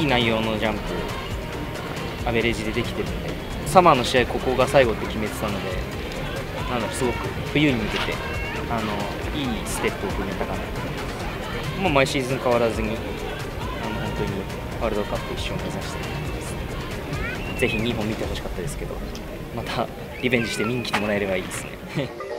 いい内容のジャンプアベレージでできてるんでサマーの試合ここが最後って決めてたのでなんすごく冬に向けてあのいいステップを踏めたかなもう毎シーズン変わらずにあの本当にワールドカップ一生目指してぜひ2本見てほしかったですけどまたリベンジして見に来てもらえればいいですね。